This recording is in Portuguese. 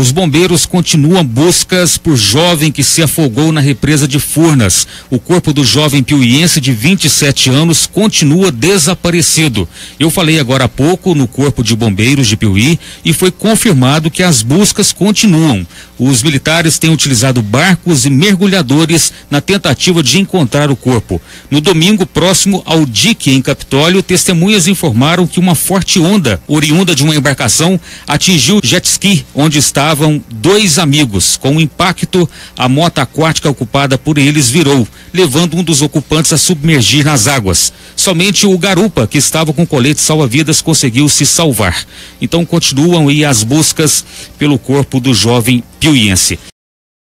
os bombeiros continuam buscas por jovem que se afogou na represa de Furnas. O corpo do jovem piuiense de 27 anos continua desaparecido. Eu falei agora há pouco no Corpo de Bombeiros de Piuí e foi confirmado que as buscas continuam. Os militares têm utilizado barcos e mergulhadores na tentativa de encontrar o corpo. No domingo próximo ao dique em Capitólio, testemunhas informaram que uma forte onda, oriunda de uma embarcação, atingiu jet ski, onde estavam dois amigos. Com o impacto, a moto aquática ocupada por eles virou, levando um dos ocupantes a submergir nas águas. Somente o garupa, que estava com colete salva-vidas, conseguiu se salvar. Então continuam aí as buscas pelo corpo do jovem piuiense.